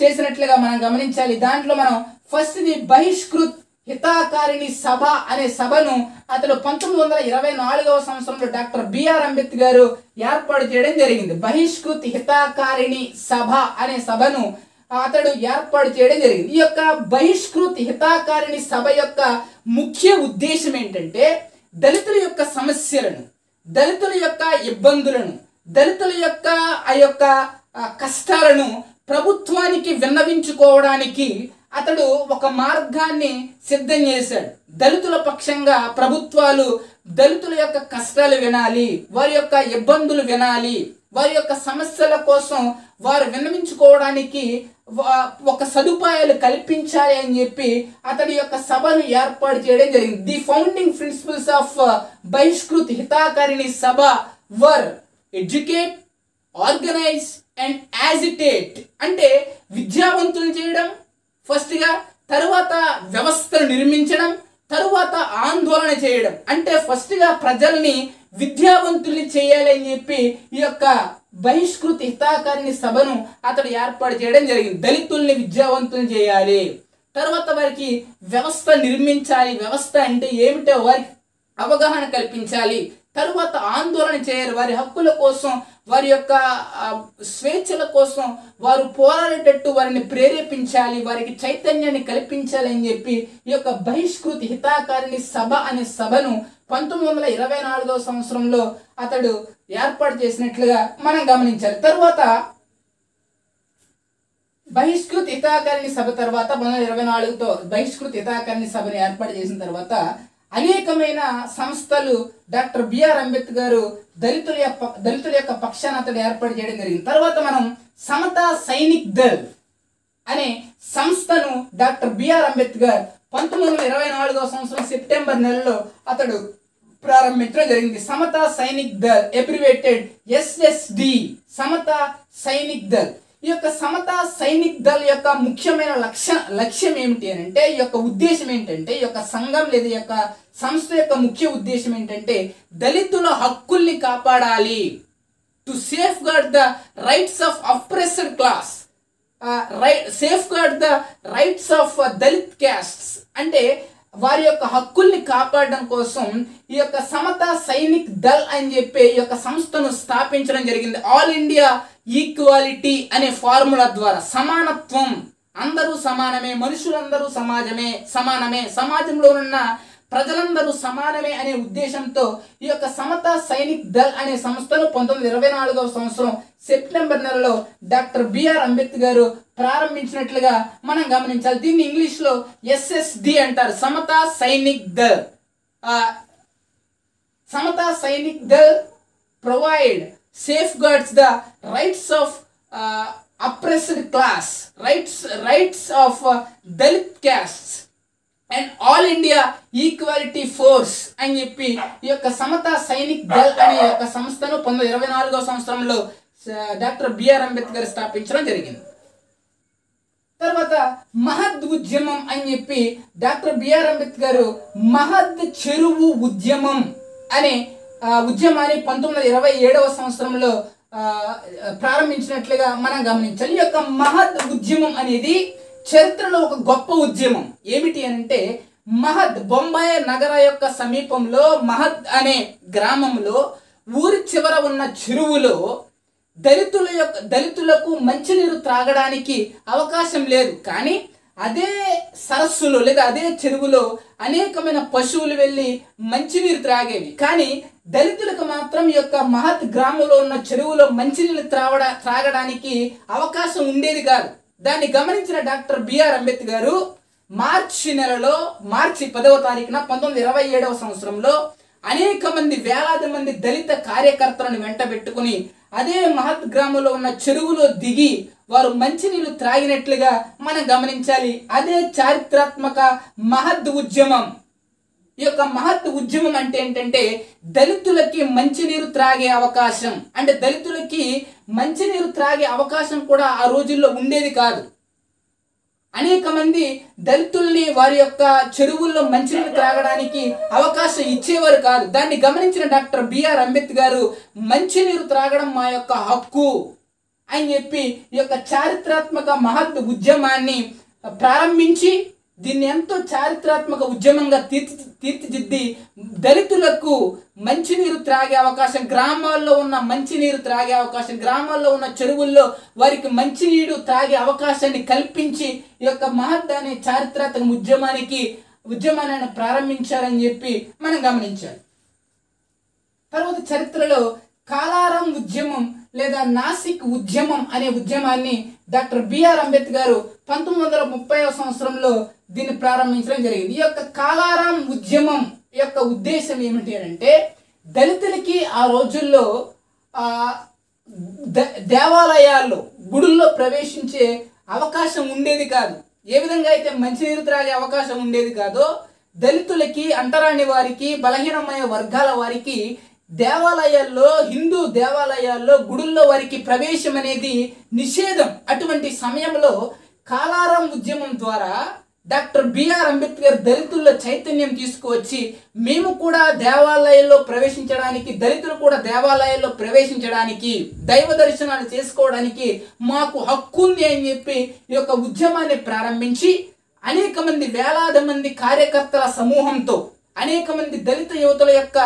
A: చేసినట్లుగా మనం గమనించాలి. దాంట్లో మనం ఫస్ట్ది బహిష్కృత్ హితాకారిణి సభ అనే సభను అతడు పంతొమ్మిది వందల ఇరవై నాలుగవ సంవత్సరంలో డాక్టర్ బిఆర్ అంబేద్కర్ గారు ఏర్పాటు చేయడం జరిగింది. బహిష్కృత్ హితాకారిణి సభ అనే సభను అతడు ఏర్పాటు చేయడం జరిగింది. ఈ యొక్క బహిష్కృత్ హితాకారిణి సభ యొక్క ముఖ్య ఉద్దేశం ఏంటంటే దళితుల యొక్క సమస్యలను దళితుల యొక్క ఇబ్బందులను దళితుల యొక్క ఆ యొక్క కష్టాలను ప్రభుత్వానికి విన్నవించుకోవడానికి అతడు ఒక మార్గాన్ని సిద్ధం చేశాడు. దళితుల పక్షంగా ప్రభుత్వాలు దళితుల యొక్క కష్టాలు వినాలి వారి యొక్క ఇబ్బందులు వినాలి వారి యొక్క సమస్యల కోసం వారు విన్నవించుకోవడానికి ఒక సదుపాయాలు కల్పించాలి అని చెప్పి అతడి యొక్క సభను ఏర్పాటు చేయడం జరిగింది. The founding principles of uh, Bahishkrit Hitakarini Sabha were educate organise and agitate అంటే విద్యావంతులు చేయడం ఫస్ట్గా తరువాత వ్యవస్థను నిర్మించడం తరువాత ఆందోళన చేయడం. అంటే ఫస్ట్గా ప్రజల్ని విద్యావంతుల్ని చేయాలి అని చెప్పి ఈ యొక్క బహిష్కృత హితాకారిణి సభను అతడు ఏర్పాటు చేయడం జరిగింది. దళితుల్ని విద్యావంతుల్ని చేయాలి. తర్వాత వారికి వ్యవస్థ నిర్మించాలి. వ్యవస్థ అంటే ఏమిటో వారికి అవగాహన కల్పించాలి. తరువాత ఆందోళన చేయాలి వారి హక్కుల కోసం వారి యొక్క స్వేచ్ఛల కోసం వారు పోరాడేటట్టు వారిని ప్రేరేపించాలి వారికి చైతన్యాన్ని కల్పించాలి అని చెప్పి ఈ యొక్క బహిష్కృతి హితాకారిణి సభ అనే సభను పంతొమ్మిది వందల ఇరవై నాలుగవ సంవత్సరంలో అతడు ఏర్పాటు చేసినట్లుగా మనం గమనించాలి. తరువాత బహిష్కృత హితాకారిణి సభ తర్వాత పంతొమ్మిది వందల ఇరవై నాలుగుతో బహిష్కృత హితాకారిణి సభను ఏర్పాటు చేసిన తర్వాత అనేకమైన సంస్థలు డాక్టర్ బిఆర్ అంబేద్కర్ దళితుల యొక్క దళితుల యొక్క పక్షాన అతడు ఏర్పాటు చేయడం జరిగింది. తర్వాత మనం సమతా సైనిక్ దళ్ అనే సంస్థను డాక్టర్ బిఆర్ అంబేద్కర్ పంతొమ్మిది వందల ఇరవై నాలుగవ సంవత్సరం సెప్టెంబర్ నెలలో అతడు ప్రారంభించడం జరిగింది. Samata Sainik Dal abbreviated S S D Samata Sainik Dal. ఈ యొక్క సమతా సైనిక్ దళ్ యొక్క ముఖ్యమైన లక్ష్య లక్ష్యం ఏమిటి అని అంటే ఈ యొక్క ఉద్దేశం ఏంటంటే ఈ యొక్క సంఘం లేదా ఈ యొక్క సంస్థ యొక్క ముఖ్య ఉద్దేశం ఏంటంటే దళితుల హక్కుల్ని కాపాడాలి. To safeguard the rights of oppressed class right safeguard the rights of Dalit castes అంటే వారి యొక్క హక్కుల్ని కాపాడడం కోసం ఈ యొక్క సమత సైనిక్ దల్ అని చెప్పే ఈ యొక్క సంస్థను స్థాపించడం జరిగింది. ఆల్ ఇండియా ఈక్వాలిటీ అనే ఫార్ములా ద్వారా. సమానత్వం. అందరూ సమానమే మనుషులందరూ సమాజమే సమానమే. సమాజంలో ఉన్న ప్రజలందరూ సమానమే అనే ఉద్దేశంతో ఈ యొక్క సమత సైనిక్ దల్ అనే సంస్థను పంతొమ్మిది ఇరవై నాలుగవ సంవత్సరం సెప్టెంబర్ నెలలో డాక్టర్ బిఆర్ అంబేద్కర్ గారు ప్రారంభించినట్లుగా మనం గమనించాలి. దీన్ని ఇంగ్లీష్లో ఎస్ఎస్డి అంటారు. Samata Sainik Dal Samata Samata Sainik Dal provide safeguards the rights of oppressed class rights rights of Dalit caste and all India equality force అని చెప్పి ఈ యొక్క సమత సైనిక్ దళ్ అనే యొక్క సంస్థను పంతొమ్మిది ఇరవై నాలుగో సంవత్సరంలో డాక్టర్ బిఆర్ అంబేద్కర్ స్థాపించడం జరిగింది. తర్వాత మహద్ ఉద్యమం అని చెప్పి డాక్టర్ బిఆర్ అంబేద్కర్ మహద్ చెరువు ఉద్యమం అనే ఉద్యమాన్ని పంతొమ్మిది వందల ఇరవై ఏడవ సంవత్సరంలో ప్రారంభించినట్లుగా మనం గమనించాలి. ఈ యొక్క మహద్ ఉద్యమం అనేది చరిత్రలో ఒక గొప్ప ఉద్యమం. ఏమిటి అంటే మహద్ బొంబాయి నగర యొక్క సమీపంలో మహద్ అనే గ్రామంలో ఊరి చివర ఉన్న చెరువులో దళితుల యొక్క దళితులకు మంచినీరు త్రాగడానికి అవకాశం లేదు. కానీ అదే సరస్సులో లేదా అదే చెరువులో అనేకమైన పశువులు వెళ్ళి మంచినీరు త్రాగేవి. కానీ దళితులకు మాత్రం ఈ యొక్క మహత్ గ్రామంలో ఉన్న చెరువులో మంచినీళ్ళు త్రావడా త్రాగడానికి అవకాశం ఉండేది కాదు. దాన్ని గమనించిన డాక్టర్ బిఆర్ అంబేద్కర్ గారు మార్చి నెలలో మార్చి పదవ తారీఖున పంతొమ్మిది ఇరవై ఏడవ సంవత్సరంలో అనేక మంది వేలాది మంది దళిత కార్యకర్తలను వెంట పెట్టుకుని అదే మహత్ గ్రామంలో ఉన్న చెరువులో దిగి వారు మంచినీళ్ళు త్రాగినట్లుగా మనం గమనించాలి. అదే చారిత్రాత్మక మహద్ ఉద్యమం. ఈ యొక్క మహత్ ఉద్యమం అంటే ఏంటంటే దళితులకి మంచినీరు త్రాగే అవకాశం. అంటే దళితులకి మంచినీరు త్రాగే అవకాశం కూడా ఆ రోజుల్లో ఉండేది కాదు. అనేక మంది దళితుల్ని వారి యొక్క చెరువుల్లో మంచినీరు త్రాగడానికి అవకాశం ఇచ్చేవారు కాదు. దాన్ని గమనించిన డాక్టర్ బిఆర్ అంబేద్కర్ గారు మంచినీరు త్రాగడం మా యొక్క హక్కు అని చెప్పి ఈ యొక్క చారిత్రాత్మక మహత్ ఉద్యమాన్ని ప్రారంభించి దీన్ని ఎంతో చారిత్రాత్మక ఉద్యమంగా తీర్చి తీర్చిదిద్ది దళితులకు మంచినీరు త్రాగే అవకాశం గ్రామాల్లో ఉన్న మంచినీరు త్రాగే అవకాశం గ్రామాల్లో ఉన్న చెరువుల్లో వారికి మంచినీరు త్రాగే అవకాశాన్ని కల్పించి ఈ యొక్క మహత్తాన్ని చారిత్రాత్మక ఉద్యమానికి ఉద్యమాన్ని ప్రారంభించారని చెప్పి మనం గమనించాలి. తర్వాత చరిత్రలో కాలారం ఉద్యమం లేదా నాసిక్ ఉద్యమం అనే ఉద్యమాన్ని డాక్టర్ బిఆర్ అంబేద్కర్ పంతొమ్మిది వందల ముప్పై సంవత్సరంలో దీన్ని ప్రారంభించడం జరిగింది. ఈ యొక్క కాలారాం ఉద్యమం యొక్క ఉద్దేశం ఏమిటి అంటే దళితులకి ఆ రోజుల్లో దేవాలయాల్లో గుడుల్లో ప్రవేశించే అవకాశం ఉండేది కాదు. ఏ విధంగా అయితే మంచినీరు త్రాగే అవకాశం ఉండేది కాదో దళితులకి అంటరాని వారికి బలహీనమైన వర్గాల వారికి దేవాలయాల్లో హిందూ దేవాలయాల్లో గుడుల్లో వారికి ప్రవేశం అనేది నిషేధం. అటువంటి సమయంలో కాలారం ఉద్యమం ద్వారా డాక్టర్ బిఆర్ అంబేద్కర్ దళితుల్లో చైతన్యం తీసుకువచ్చి మేము కూడా దేవాలయాల్లో ప్రవేశించడానికి దళితులు కూడా దేవాలయాల్లో ప్రవేశించడానికి దైవ దర్శనాలు చేసుకోవడానికి మాకు హక్కు ఉంది అని చెప్పి ఈ యొక్క ఉద్యమాన్ని ప్రారంభించి అనేక మంది వేలాది మంది కార్యకర్తల సమూహంతో అనేక మంది దళిత యువతుల యొక్క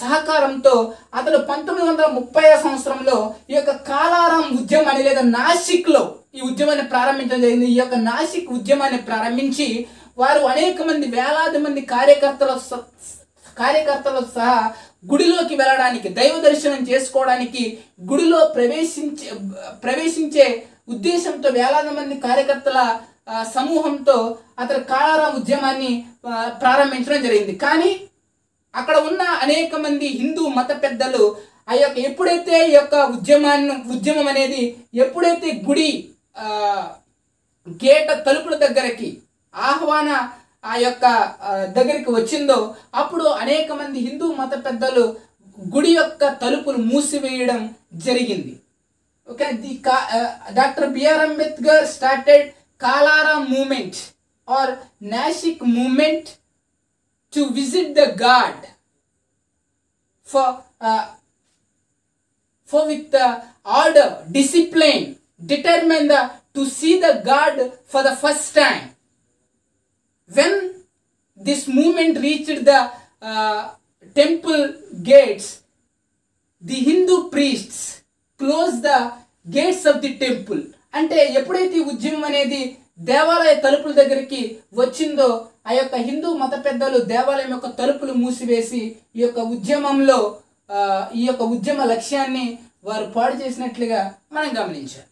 A: సహకారంతో అతను పంతొమ్మిది వందల ముప్పై సంవత్సరంలో ఈ యొక్క కాలారాం ఉద్యమాన్ని లేదా నాసిక్లో ఈ ఉద్యమాన్ని ప్రారంభించడం జరిగింది. ఈ యొక్క నాసిక్ ఉద్యమాన్ని ప్రారంభించి వారు అనేక మంది వేలాది మంది కార్యకర్తల స- కార్యకర్తలు సహా గుడిలోకి వెళ్ళడానికి దైవ దర్శనం చేసుకోవడానికి గుడిలో ప్రవేశించే ప్రవేశించే ఉద్దేశంతో వేలాది మంది కార్యకర్తల సమూహంతో అతను కాలారం ఉద్యమాన్ని ప్రారంభించడం జరిగింది. కానీ అక్కడ ఉన్న అనేక మంది హిందూ మత పెద్దలు ఆ యొక్క ఎప్పుడైతే ఈ యొక్క ఉద్యమాన్ని ఉద్యమం అనేది ఎప్పుడైతే గుడి గేట తలుపుల దగ్గరకి ఆహ్వాన ఆ యొక్క దగ్గరికి వచ్చిందో అప్పుడు అనేక మంది హిందూ మత పెద్దలు గుడి యొక్క తలుపులు మూసివేయడం జరిగింది. Okay the doctor B R Ambedkar started Kalaram movement or Nasik movement to visit the god for uh, for with the order, discipline, determine the to see the god for the first time when this movement reached the uh, temple gates the hindu priests closed the gates of the temple అంటే ఎప్పుడైతే ఉద్యమం అనేది దేవాలయ తలుపుల దగ్గరికి వచ్చిందో ఆ యొక్క హిందూ మత పెద్దలు దేవాలయం యొక్క తలుపులు మూసివేసి ఈ యొక్క ఉద్యమంలో ఈ యొక్క ఉద్యమ లక్ష్యాన్ని వారు పాడు చేసినట్లుగా మనం గమనించాలి.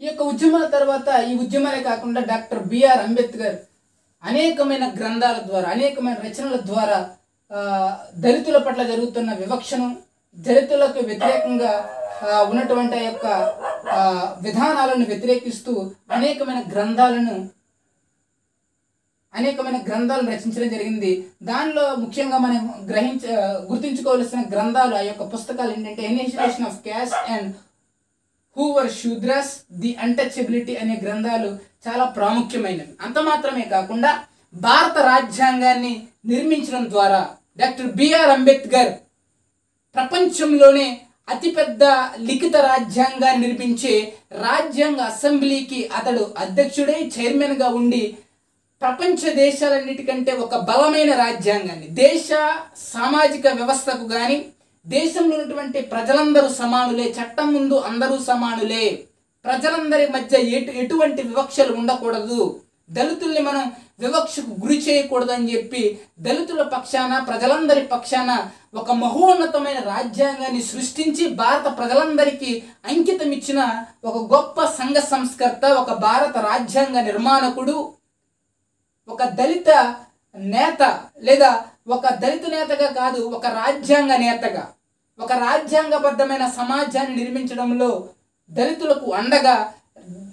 A: ఈ యొక్క ఉద్యమాల తర్వాత ఈ ఉద్యమాలే కాకుండా డాక్టర్ బిఆర్ అంబేద్కర్ అనేకమైన గ్రంథాల ద్వారా అనేకమైన రచనల ద్వారా దళితుల పట్ల జరుగుతున్న వివక్షను దళితులకు వ్యతిరేకంగా ఉన్నటువంటి ఆ యొక్క విధానాలను వ్యతిరేకిస్తూ అనేకమైన గ్రంథాలను అనేకమైన గ్రంథాలను రచించడం జరిగింది. దానిలో ముఖ్యంగా మనం గ్రహించ గుర్తుంచుకోవాల్సిన గ్రంథాలు ఆ యొక్క పుస్తకాలు ఏంటంటే annihilation of caste and who were Shudras the untouchability అనే గ్రంథాలు చాలా ప్రాముఖ్యమైనవి. అంత మాత్రమే కాకుండా భారత రాజ్యాంగాన్ని నిర్మించడం ద్వారా డాక్టర్ బిఆర్ అంబేద్కర్ ప్రపంచంలోనే అతిపెద్ద లిఖిత రాజ్యాంగాన్ని నిర్మించే రాజ్యాంగ అసెంబ్లీకి అతడు అధ్యక్షుడై చైర్మన్గా ఉండి ప్రపంచ దేశాలన్నిటికంటే ఒక బలమైన రాజ్యాంగాన్ని దేశ సామాజిక వ్యవస్థకు కానీ దేశంలో ఉన్నటువంటి ప్రజలందరూ సమానులే చట్టం ముందు అందరూ సమానులే. ప్రజలందరి మధ్య ఎటు ఎటువంటి వివక్షలు ఉండకూడదు. దళితుల్ని మనం వివక్షకు గురి చేయకూడదు అని చెప్పి దళితుల పక్షాన ప్రజలందరి పక్షాన ఒక మహోన్నతమైన రాజ్యాంగాన్ని సృష్టించి భారత ప్రజలందరికీ అంకితం ఇచ్చిన ఒక గొప్ప సంఘ సంస్కర్త ఒక భారత రాజ్యాంగ నిర్మాణకుడు ఒక దళిత నేత లేదా ఒక దళిత నేతగా కాదు ఒక రాజ్యాంగ నేతగా. ఒక రాజ్యాంగబద్ధమైన సమాజాన్ని నిర్మించడంలో దళితులకు అండగా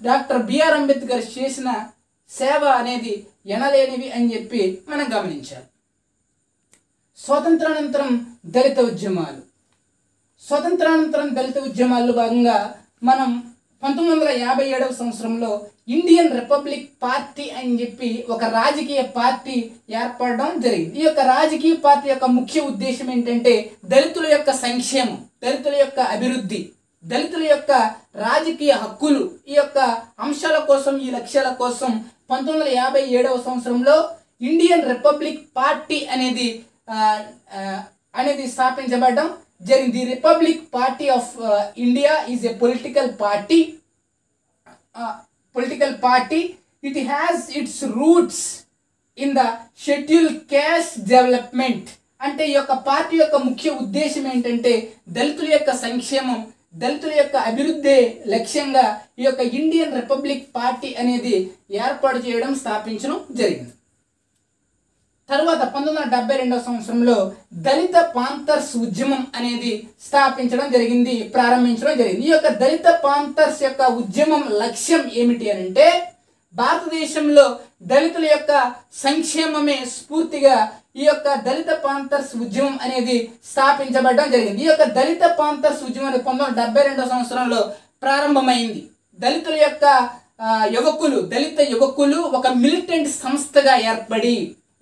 A: డాక్టర్ బిఆర్ అంబేద్కర్ చేసిన సేవ అనేది ఎనలేనివి అని చెప్పి మనం గమనించాలి. స్వాతంత్రానంతరం దళిత ఉద్యమాలు. స్వతంత్రానంతరం దళిత ఉద్యమాల్లో భాగంగా మనం పంతొమ్మిది వందల యాభై ఏడవ సంవత్సరంలో ఇండియన్ రిపబ్లిక్ పార్టీ అని చెప్పి ఒక రాజకీయ పార్టీ ఏర్పడడం జరిగింది. ఈ యొక్క రాజకీయ పార్టీ యొక్క ముఖ్య ఉద్దేశం ఏంటంటే దళితుల యొక్క సంక్షేమం దళితుల యొక్క అభివృద్ధి దళితుల యొక్క రాజకీయ హక్కులు. ఈ యొక్క అంశాల కోసం ఈ లక్ష్యాల కోసం పంతొమ్మిది వందల యాభై ఏడవ సంవత్సరంలో ఇండియన్ రిపబ్లిక్ పార్టీ అనేది అనేది స్థాపించబడడం ఆ, అనేది జరిగింది Republic Party of India is a political party political party it has its roots in the scheduled caste development అంటే ఈ యొక్క పార్టీ యొక్క ముఖ్య ఉద్దేశం ఏంటంటే దళితుల యొక్క సంక్షేమం దళితుల యొక్క అభివృద్ధి లక్ష్యంగా ఈ యొక్క ఇండియన్ రిపబ్లిక్ పార్టీ అనేది ఏర్పాటు చేయడం స్థాపించడం జరిగింది. తరువాత పంతొమ్మిది వందల డెబ్బై రెండవ సంవత్సరంలో దళిత పాంతర్స్ ఉద్యమం అనేది స్థాపించడం జరిగింది ప్రారంభించడం జరిగింది. ఈ యొక్క దళిత పాంతర్స్ యొక్క ఉద్యమం లక్ష్యం ఏమిటి అని అంటే భారతదేశంలో దళితుల యొక్క సంక్షేమమే స్ఫూర్తిగా ఈ యొక్క దళిత పాంతర్స్ ఉద్యమం అనేది స్థాపించబడడం జరిగింది. ఈ యొక్క దళిత పాంతర్స్ ఉద్యమం అనేది పంతొమ్మిది వందల డెబ్బై రెండవ సంవత్సరంలో ప్రారంభమైంది. దళితుల యొక్క యువకులు దళిత యువకులు ఒక మిలిటెంట్ సంస్థగా ఏర్పడి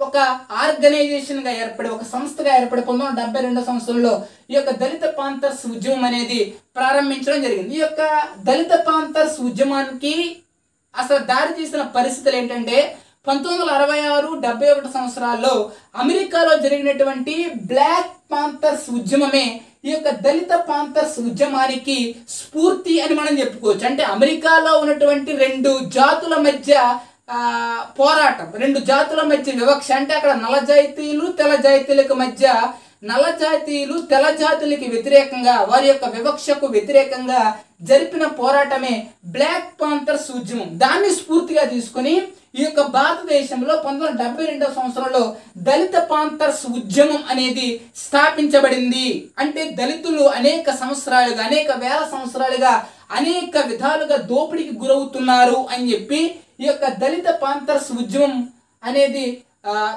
A: ఒక ఆర్గనైజేషన్గా ఏర్పడి ఒక సంస్థగా ఏర్పడి పంతొమ్మిది వందల డెబ్బై రెండో సంవత్సరంలో ఈ యొక్క దళిత పాంతర్స్ ఉద్యమం అనేది ప్రారంభించడం జరిగింది. ఈ యొక్క దళిత పాంతర్స్ ఉద్యమానికి అసలు దారి తీసిన పరిస్థితులు ఏంటంటే పంతొమ్మిది వందల అరవై ఆరు డెబ్బై ఒకటి సంవత్సరాల్లో అమెరికాలో జరిగినటువంటి బ్లాక్ పాంతర్స్ ఉద్యమమే ఈ యొక్క దళిత పాంతర్స్ ఉద్యమానికి స్ఫూర్తి అని మనం చెప్పుకోవచ్చు. అంటే అమెరికాలో ఉన్నటువంటి రెండు జాతుల మధ్య పోరాటం. రెండు జాతుల మధ్య వివక్ష అంటే అక్కడ నల్ల జాతీయులు తెల్ల జాతీయులకు మధ్య నల్ల జాతీయులు తెల్ల జాతులకి వ్యతిరేకంగా వారి యొక్క వివక్షకు వ్యతిరేకంగా జరిపిన పోరాటమే బ్లాక్ పాంతర్స్ ఉద్యమం దాన్ని స్ఫూర్తిగా తీసుకొని ఈ యొక్క భారతదేశంలో పంతొమ్మిది వందల డెబ్బై రెండవ సంవత్సరంలో దళిత పాంతర్స్ ఉద్యమం అనేది స్థాపించబడింది. అంటే దళితులు అనేక సంవత్సరాలుగా అనేక వేల సంవత్సరాలుగా అనేక విధాలుగా దోపిడీకి గురవుతున్నారు అని చెప్పి ఈ యొక్క దళిత పాంతర్స్ ఉద్యమం అనేది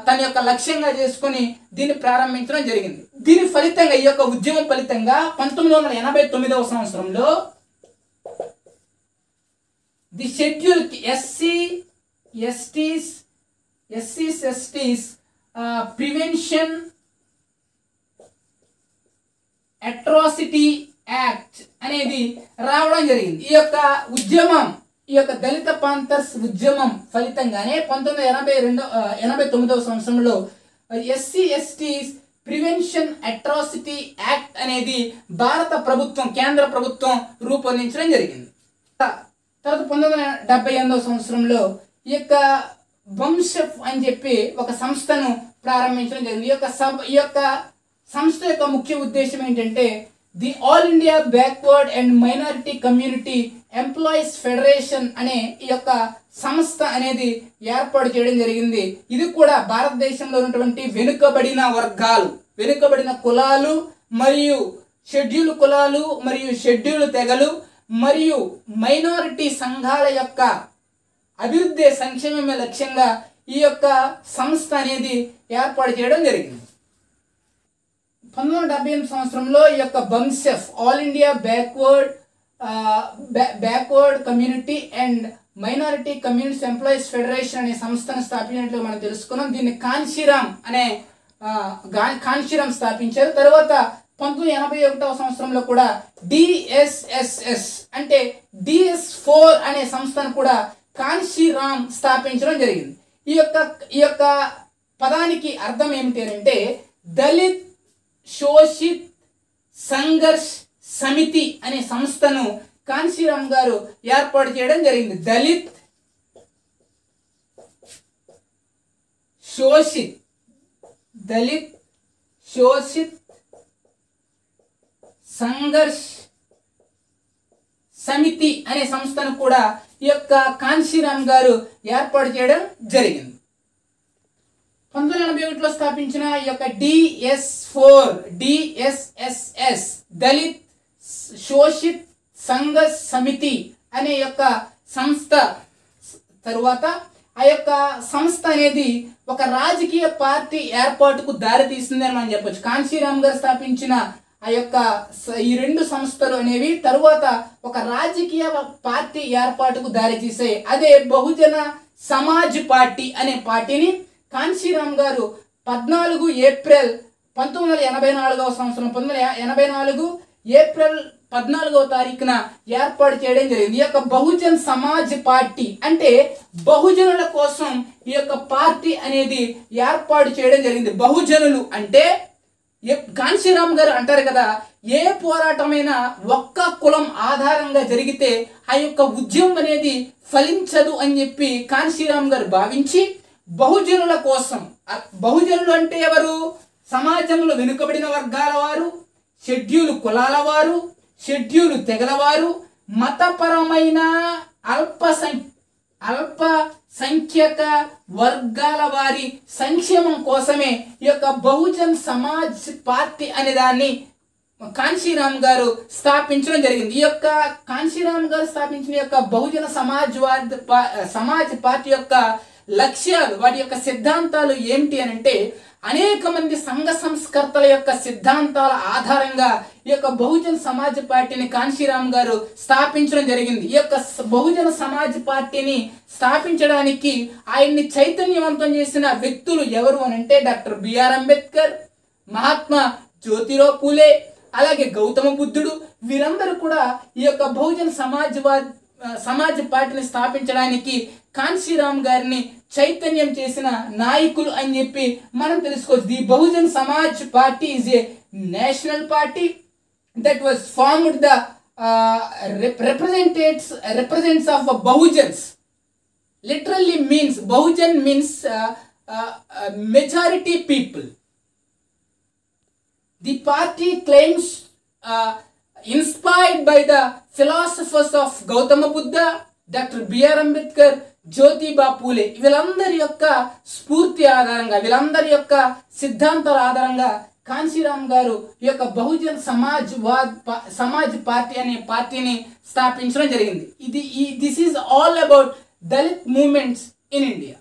A: తన యొక్క లక్ష్యంగా చేసుకొని దీన్ని ప్రారంభించడం జరిగింది. దీని ఫలితంగా ఈ యొక్క ఉద్యమం ఫలితంగా పంతొమ్మిది వందల ఎనభై తొమ్మిదవ సంవత్సరంలో ది షెడ్యూల్ ఎస్సీ ఎస్టీస్ ఎస్సీస్ ఎస్టీస్ ప్రివెన్షన్ అట్రాసిటీ యాక్ట్ అనేది రావడం జరిగింది. ఈ యొక్క ఉద్యమం ఈ యొక్క దళిత పాంథర్స్ ఉద్యమం ఫలితంగానే పంతొమ్మిది వందల ఎనభై రెండో ఎనభై తొమ్మిదవ సంవత్సరంలో SC ST prevention atrocity act అనేది భారత ప్రభుత్వం కేంద్ర ప్రభుత్వం రూపొందించడం జరిగింది. త- తర్వాత పంతొమ్మిది వందల డెబ్బై ఎనిమిదవ సంవత్సరంలో ఈ యొక్క బంషెఫ్ అని చెప్పి ఒక సంస్థను ప్రారంభించడం జరిగింది. ఈ యొక్క సబ్ ఈ యొక్క సంస్థ యొక్క ముఖ్య ఉద్దేశం ఏంటంటే the all India backward and minority community employees federation అనే ఈ యొక్క సంస్థ అనేది ఏర్పాటు చేయడం జరిగింది. ఇది కూడా భారతదేశంలో ఉన్నటువంటి వెనుకబడిన వర్గాలు వెనుకబడిన కులాలు మరియు షెడ్యూల్ కులాలు మరియు షెడ్యూల్ తెగలు మరియు మైనారిటీ సంఘాల యొక్క అభివృద్ధి సంక్షేమమే లక్ష్యంగా ఈ యొక్క సంస్థ అనేది ఏర్పాటు చేయడం జరిగింది. పంతొమ్మిది వందల డెబ్బై ఎనిమిది సంవత్సరంలో ఈ యొక్క BAMCEF all India backward backward community and minority communities employees federation అనే సంస్థను స్థాపించినట్లు మనం తెలుసుకున్నాం. దీన్ని కాన్షిరామ్ అనే కాన్షిరామ్ స్థాపించారు. తర్వాత పంతొమ్మిది ఎనభై ఒకటవ సంవత్సరంలో కూడా డిఎస్ఎస్ఎస్ అంటే డిఎస్ ఫోర్ అనే సంస్థను కూడా కాన్షిరామ్ స్థాపించడం జరిగింది. ఈ యొక్క ఈ యొక్క పదానికి అర్థం ఏమిటి అంటే దళిత్ శోషిత్ సంఘర్ష్ సమితి అనే సంస్థను కాన్శీరామ్ గారు ఏర్పాటు చేయడం జరిగింది. దళిత్ శోషిత్. దళిత్ శోషిత్ సంఘర్ష్ సమితి అనే సంస్థను కూడా ఈ యొక్క కాన్శీరామ్ గారు ఏర్పాటు చేయడం జరిగింది. పంతొమ్మిది వందల ఎనభై ఒకటిలో స్థాపించిన ఈ యొక్క D S four D S S S Dalit Shoshit Sangh Samiti అనే యొక్క సంస్థ తరువాత ఆ యొక్క సంస్థ అనేది ఒక రాజకీయ పార్టీ ఏర్పాటుకు దారి తీసిందని మనం చెప్పొచ్చు. కాంశీరామ్ గారు స్థాపించిన ఆ యొక్క స- ఈ రెండు సంస్థలు అనేవి తరువాత ఒక రాజకీయ పార్టీ ఏర్పాటుకు దారి తీసాయి అదే బహుజన సమాజ్ పార్టీ అనే పార్టీని కాంశీరామ్ గారు పద్నాలుగు ఏప్రిల్ పంతొమ్మిది వందల ఎనభై నాలుగవ సంవత్సరం పంతొమ్మిది వందల ఎనభై నాలుగు ఏప్రిల్ పద్నాలుగవ తారీఖున ఏర్పాటు చేయడం జరిగింది. ఈ యొక్క బహుజన్ సమాజ్ పార్టీ అంటే బహుజనుల కోసం ఈ యొక్క పార్టీ అనేది ఏర్పాటు చేయడం జరిగింది. బహుజనులు అంటే ఏ- కాంశీరామ్ గారు అంటారు కదా ఏ పోరాటమైనా ఒక్క కులం ఆధారంగా జరిగితే ఆ యొక్క ఉద్యమం అనేది ఫలించదు అని చెప్పి కాంశీరామ్ గారు భావించి బహుజనుల కోసం బహుజనులు అంటే ఎవరు? సమాజంలో వెనుకబడిన వర్గాల వారు షెడ్యూల్ కులాల వారు షెడ్యూల్ తెగలవారు మతపరమైన అల్ప సం అల్ప సంఖ్యక వర్గాల వారి సంక్షేమం కోసమే ఈ యొక్క బహుజన్ సమాజ్ పార్టీ అనే దాన్ని కాంశీరామ్ గారు స్థాపించడం జరిగింది. ఈ యొక్క కాంశీరామ్ గారు స్థాపించిన ఈ యొక్క బహుజన సమాజ్వాద్ సమాజ్ పార్టీ యొక్క లక్ష్యాలు వాటి యొక్క సిద్ధాంతాలు ఏమిటి అని అంటే అనేక మంది సంఘ సంస్కర్తల యొక్క సిద్ధాంతాల ఆధారంగా ఈ యొక్క బహుజన సమాజ్ పార్టీని కాన్శీరామ్ గారు స్థాపించడం జరిగింది. ఈ యొక్క బహుజన సమాజ్ పార్టీని స్థాపించడానికి ఆయన్ని చైతన్యవంతం చేసిన వ్యక్తులు ఎవరు అని అంటే doctor B R Ambedkar Mahatma Jyotirao Phule అలాగే గౌతమ బుద్ధుడు. వీరందరూ కూడా ఈ యొక్క బహుజన సమాజ్వాద్ ఆ, సమాజ్ పార్టీని స్థాపించడానికి కాన్శీరామ్ గారిని చైతన్యం చేసిన నాయకులు అని చెప్పి మనం తెలుసుకోవచ్చు the Bahujan Samaj party is a national party that was formed the uh, rep- representatives represents of uh, bahujans literally means bahujan means uh, uh, uh, majority people the party claims uh, inspired by the philosophers of gautama buddha dr B R Ambedkar Jyotiba Phule. వీళ్ళందరి యొక్క స్ఫూర్తి ఆధారంగా వీళ్ళందరి యొక్క సిద్ధాంతాల ఆధారంగా కాంశీరామ్ గారు ఈ యొక్క బహుజన్ సమాజ్ వాద్ సమాజ్ పార్టీ అనే పార్టీని స్థాపించడం జరిగింది. ఇది ఈ this is all about Dalit movements in India.